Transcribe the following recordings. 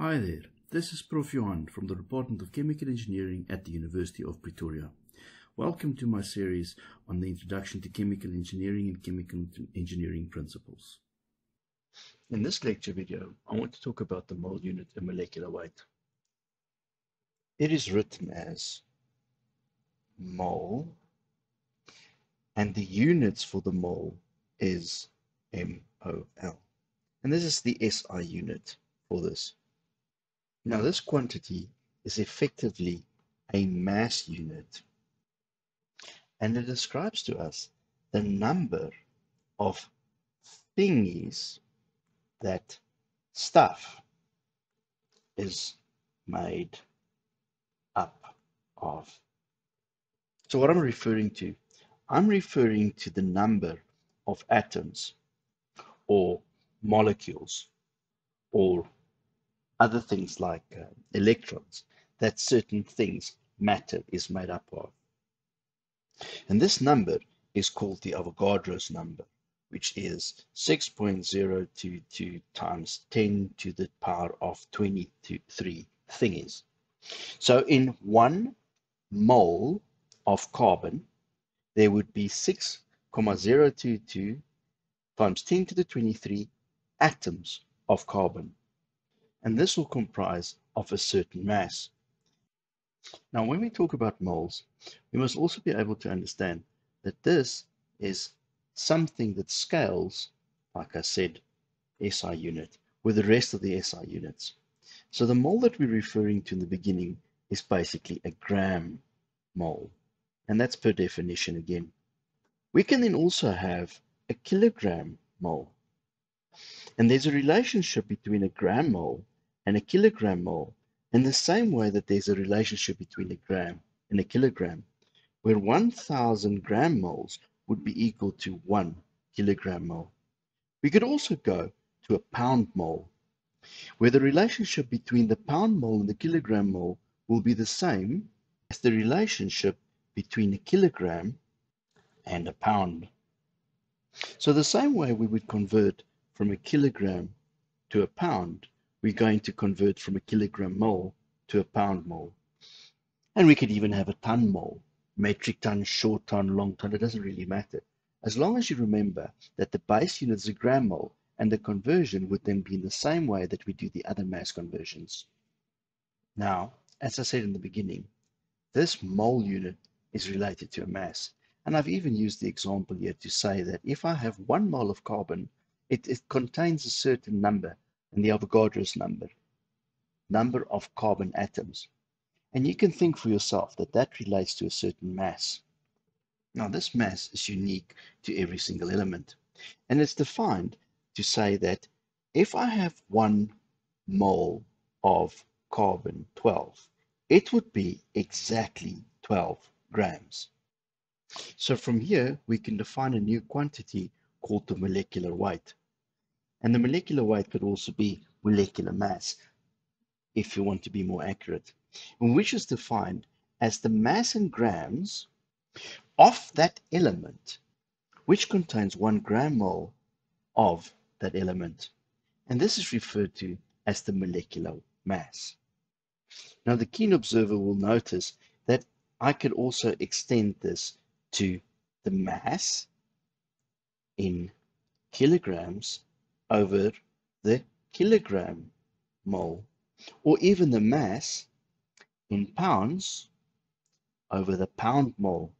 Hi there, this is Prof. Johan from the Department of Chemical Engineering at the University of Pretoria. Welcome to my series on the Introduction to Chemical Engineering and Chemical Engineering Principles. In this lecture video, I want to talk about the mole unit and molecular weight. It is written as mole, and the units for the mole is MOL. And this is the SI unit for this. Now this quantity is effectively a mass unit and it describes to us the number of thingies that stuff is made up of. So what I'm referring to, I'm referring to the number of atoms or molecules or other things like uh, electrons that certain things matter is made up of. And this number is called the Avogadro's number, which is 6.022 times 10 to the power of 23 thingies. So in one mole of carbon, there would be 6.022 times 10 to the 23 atoms of carbon. And this will comprise of a certain mass. Now, when we talk about moles, we must also be able to understand that this is something that scales, like I said, SI unit, with the rest of the SI units. So the mole that we're referring to in the beginning is basically a gram mole, and that's per definition again. We can then also have a kilogram mole. And there's a relationship between a gram mole and a kilogram mole in the same way that there's a relationship between a gram and a kilogram, where 1,000 gram moles would be equal to 1 kilogram mole. We could also go to a pound mole, where the relationship between the pound mole and the kilogram mole will be the same as the relationship between a kilogram and a pound. So the same way we would convert from a kilogram to a pound, we're going to convert from a kilogram mole to a pound mole. And we could even have a ton mole, metric ton, short ton, long ton, it doesn't really matter. As long as you remember that the base unit is a gram mole and the conversion would then be in the same way that we do the other mass conversions. Now, as I said in the beginning, this mole unit is related to a mass. And I've even used the example here to say that if I have one mole of carbon, it, it contains a certain number and the Avogadro's number, number of carbon atoms. And you can think for yourself that that relates to a certain mass. Now, this mass is unique to every single element. And it's defined to say that if I have one mole of carbon 12, it would be exactly 12 grams. So from here, we can define a new quantity called the molecular weight. And the molecular weight could also be molecular mass, if you want to be more accurate, which is defined as the mass in grams of that element, which contains one gram mole of that element. And this is referred to as the molecular mass. Now, the keen observer will notice that I could also extend this to the mass in kilograms over the kilogram mole, or even the mass in pounds over the pound mole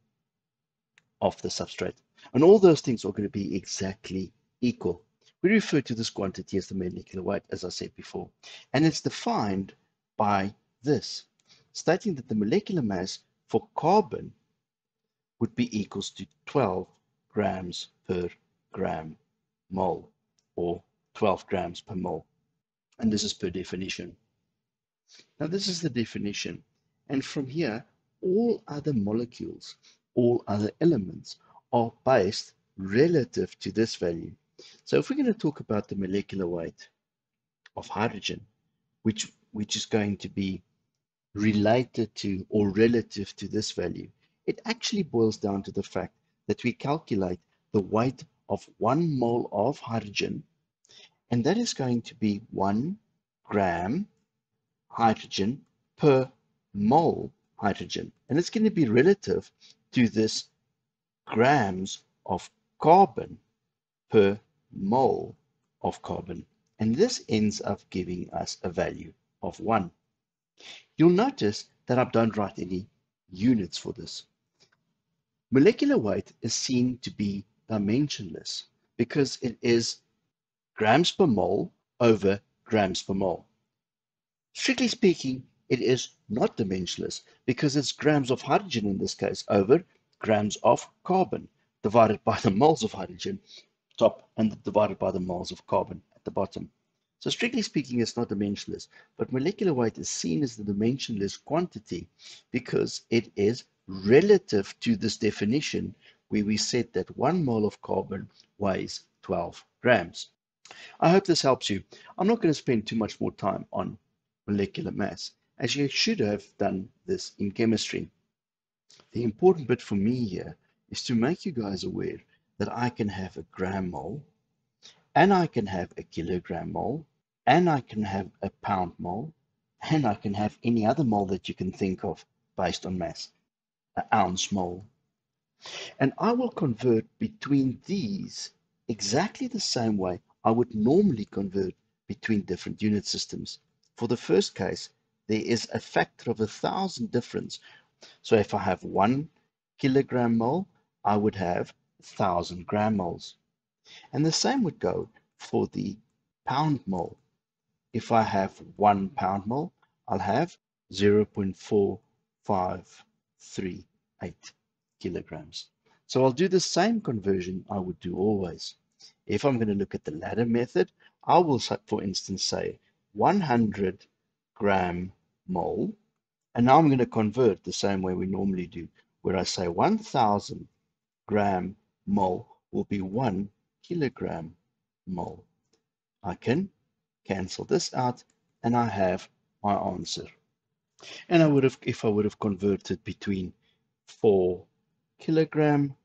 of the substrate. And all those things are going to be exactly equal. We refer to this quantity as the molecular weight, as I said before, and it's defined by this, stating that the molecular mass for carbon would be equals to 12 grams per gram mole or 12 grams per mole. And this is per definition. Now this is the definition. And from here, all other molecules, all other elements are based relative to this value. So if we're going to talk about the molecular weight of hydrogen, which, which is going to be related to or relative to this value, it actually boils down to the fact that we calculate the weight of one mole of hydrogen, and that is going to be one gram hydrogen per mole hydrogen. And it's going to be relative to this grams of carbon per mole of carbon. And this ends up giving us a value of 1. You'll notice that I don't write any units for this. Molecular weight is seen to be dimensionless because it is grams per mole over grams per mole. Strictly speaking, it is not dimensionless because it's grams of hydrogen in this case over grams of carbon divided by the moles of hydrogen top and divided by the moles of carbon at the bottom. So strictly speaking, it's not dimensionless, but molecular weight is seen as the dimensionless quantity because it is relative to this definition where we said that one mole of carbon weighs 12 grams. I hope this helps you. I'm not going to spend too much more time on molecular mass, as you should have done this in chemistry. The important bit for me here is to make you guys aware that I can have a gram mole, and I can have a kilogram mole, and I can have a pound mole, and I can have any other mole that you can think of based on mass, an ounce mole. And I will convert between these exactly the same way I would normally convert between different unit systems. For the first case, there is a factor of a thousand difference. So if I have one kilogram mole, I would have thousand gram moles. And the same would go for the pound mole. If I have one pound mole, I'll have 0.4538 kilograms. So I'll do the same conversion I would do always. If I'm going to look at the ladder method, I will, for instance, say 100 gram mole. And now I'm going to convert the same way we normally do, where I say 1000 gram mole will be 1 kilogram mole. I can cancel this out and I have my answer. And I would have, if I would have converted between 4 kilogram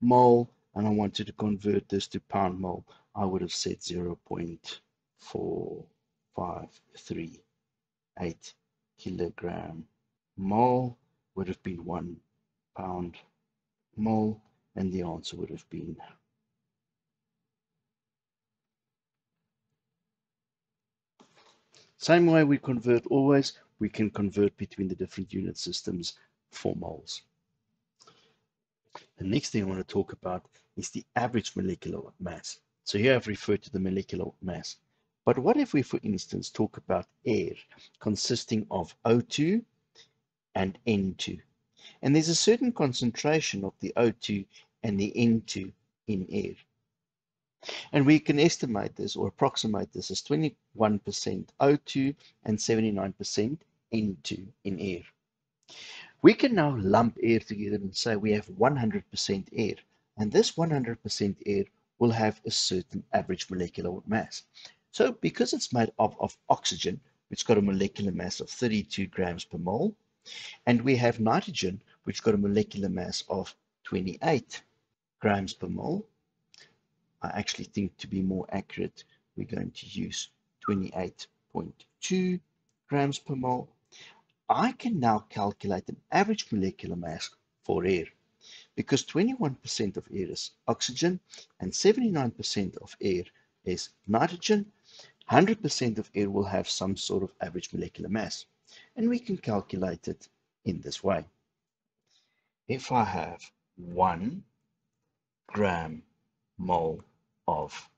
mole and I wanted to convert this to pound mole, I would have said 0.4538 kilogram mole would have been one pound mole and the answer would have been Same way we convert always, we can convert between the different unit systems for moles. The next thing I want to talk about is the average molecular mass. So here I've referred to the molecular mass. But what if we, for instance, talk about air consisting of O2 and N2? And there's a certain concentration of the O2 and the N2 in air. And we can estimate this or approximate this as 21% O2 and 79% N2 in air. We can now lump air together and say we have 100% air. And this 100% air will have a certain average molecular mass. So because it's made of, of oxygen, which got a molecular mass of 32 grams per mole, and we have nitrogen, which got a molecular mass of 28 grams per mole, I actually think to be more accurate, we're going to use 28.2 grams per mole. I can now calculate an average molecular mass for air because 21% of air is oxygen and 79% of air is nitrogen. 100% of air will have some sort of average molecular mass and we can calculate it in this way. If I have 1 gram mole of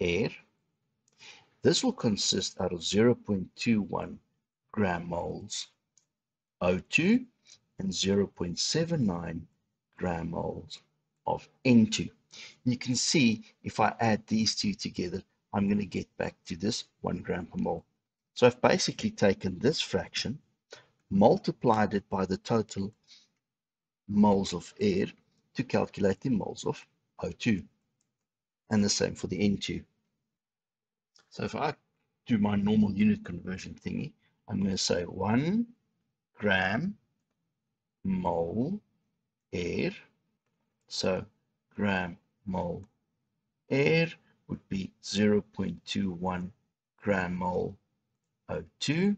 air, this will consist out of 0.21 gram moles O2 and 0.79 gram moles of N2. You can see if I add these two together, I'm going to get back to this 1 gram per mole. So I've basically taken this fraction, multiplied it by the total moles of air to calculate the moles of O2. And the same for the N2. So if I do my normal unit conversion thingy, I'm going to say 1 gram mole air. So gram mole air would be 0.21 gram mole O2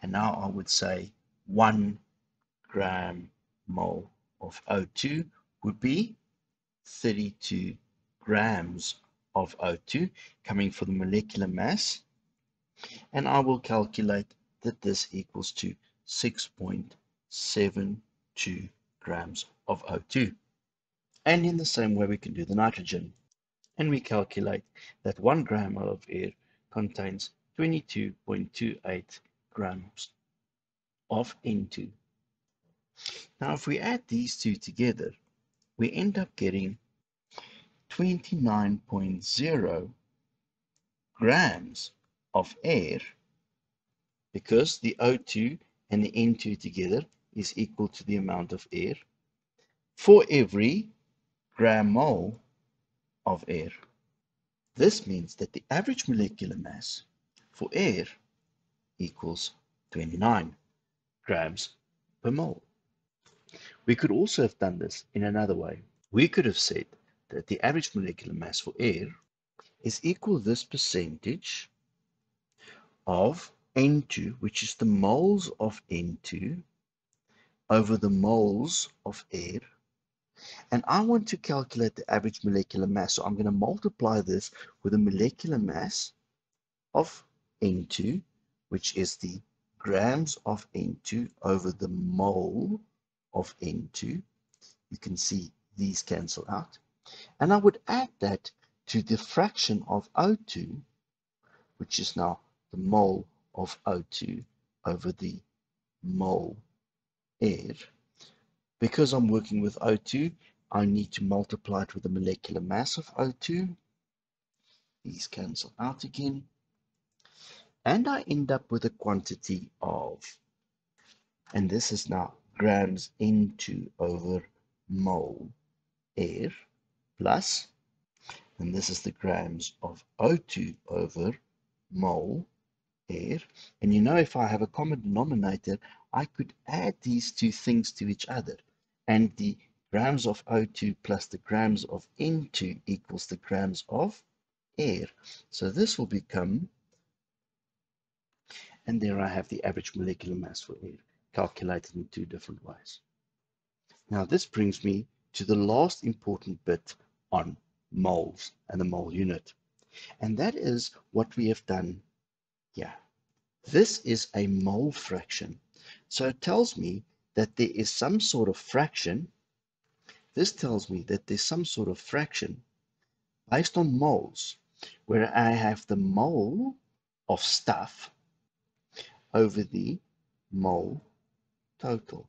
And now I would say 1 gram mole of O2 would be 32 grams of O2 coming from the molecular mass. And I will calculate that this equals to 6.72 grams of O2. And in the same way, we can do the nitrogen. And we calculate that one gram of air contains 22.28 grams of N2. Now, if we add these two together, we end up getting 29.0 grams of air because the O2 and the N2 together is equal to the amount of air for every gram mole of air. This means that the average molecular mass for air equals 29 grams per mole. We could also have done this in another way. We could have said that the average molecular mass for air is equal to this percentage of N2, which is the moles of N2, over the moles of air. And I want to calculate the average molecular mass. So I'm going to multiply this with the molecular mass of N2, which is the grams of N2 over the mole of N2. You can see these cancel out. And I would add that to the fraction of O2, which is now the mole of O2 over the mole air. Because I'm working with O2, I need to multiply it with the molecular mass of O2. These cancel out again. And I end up with a quantity of, and this is now grams N2 over mole air plus, and this is the grams of O2 over mole air. And you know, if I have a common denominator, I could add these two things to each other. And the grams of O2 plus the grams of N2 equals the grams of air. So this will become, and there I have the average molecular mass for air, calculated in two different ways. Now this brings me to the last important bit on moles and the mole unit. And that is what we have done here. This is a mole fraction. So it tells me that there is some sort of fraction. This tells me that there's some sort of fraction based on moles where I have the mole of stuff over the mole total.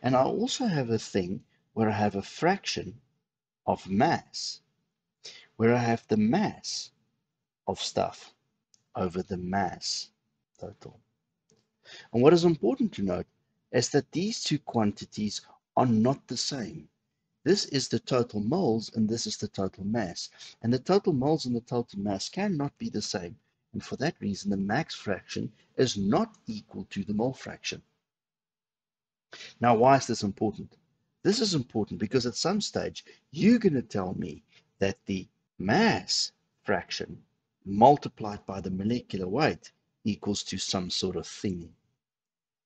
And I also have a thing where I have a fraction of mass, where I have the mass of stuff over the mass total. And what is important to note is that these two quantities are not the same. This is the total moles and this is the total mass. And the total moles and the total mass cannot be the same. And for that reason, the mass fraction is not equal to the mole fraction. Now, why is this important? This is important because at some stage, you're going to tell me that the mass fraction multiplied by the molecular weight equals to some sort of thing.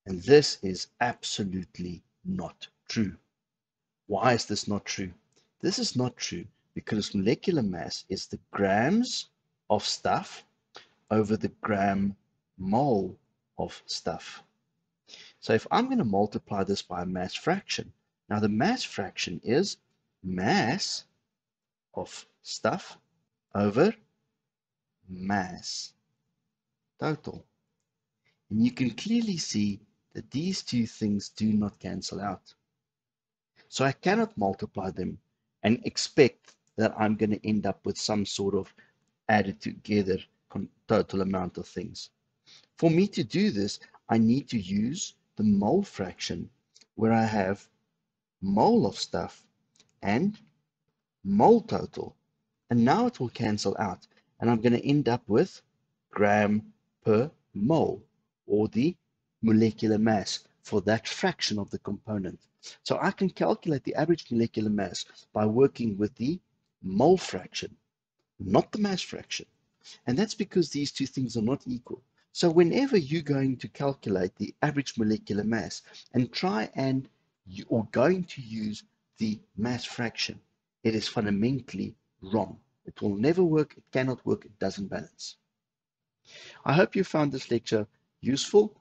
And this is absolutely not true. Why is this not true? This is not true because molecular mass is the grams of stuff over the gram mole of stuff. So if I'm going to multiply this by a mass fraction, now the mass fraction is mass of stuff over mass total. And you can clearly see that these two things do not cancel out. So I cannot multiply them and expect that I'm going to end up with some sort of added together total amount of things. For me to do this, I need to use the mole fraction where I have mole of stuff and mole total. And now it will cancel out and I'm going to end up with gram per mole or the molecular mass for that fraction of the component. So I can calculate the average molecular mass by working with the mole fraction, not the mass fraction. And that's because these two things are not equal. So whenever you're going to calculate the average molecular mass and try and you are going to use the mass fraction, it is fundamentally wrong. It will never work, it cannot work, it doesn't balance. I hope you found this lecture useful